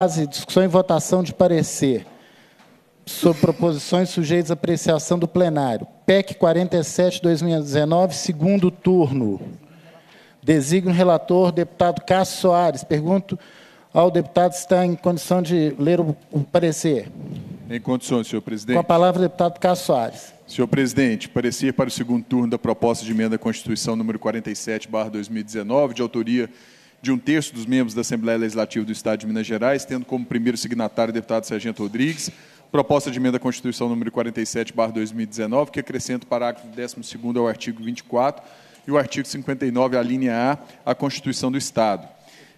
base, discussão e votação de parecer sobre proposições sujeitas à apreciação do plenário. PEC 47, 2019, segundo turno. Designo relator, deputado Cássio Soares. Pergunto ao deputado se está em condição de ler o, o parecer. Em condições, senhor presidente. Com a palavra, deputado Cássio Soares. Senhor presidente, parecer para o segundo turno da proposta de emenda à Constituição número 47, 2019, de autoria de um terço dos membros da Assembleia Legislativa do Estado de Minas Gerais, tendo como primeiro signatário o deputado Sargento Rodrigues, proposta de emenda à Constituição número 47, 2019, que acrescenta o parágrafo 12º ao artigo 24 e o artigo 59, a linha A, à Constituição do Estado.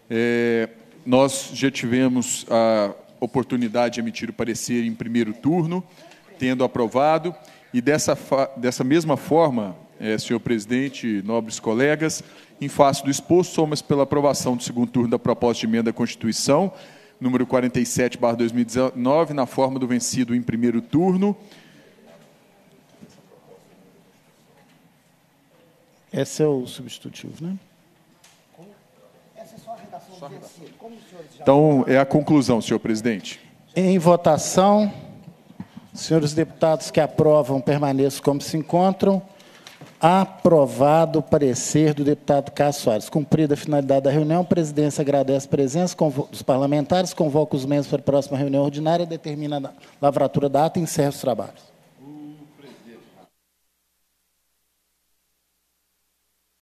É, nós já tivemos a oportunidade de emitir o parecer em primeiro turno, tendo aprovado, e dessa, dessa mesma forma, é, senhor presidente, nobres colegas, em face do exposto, somos pela aprovação do segundo turno da proposta de emenda à Constituição, número 47, 2019, na forma do vencido em primeiro turno. Esse é o substitutivo, né? Essa é só a redação do vencido. Então, é a conclusão, senhor presidente. Em votação, senhores deputados que aprovam permaneçam como se encontram. Aprovado o parecer do deputado Cássio Soares. Cumprida a finalidade da reunião, a presidência agradece a presença dos parlamentares, convoca os membros para a próxima reunião ordinária, determina a lavratura da ata e encerra os trabalhos.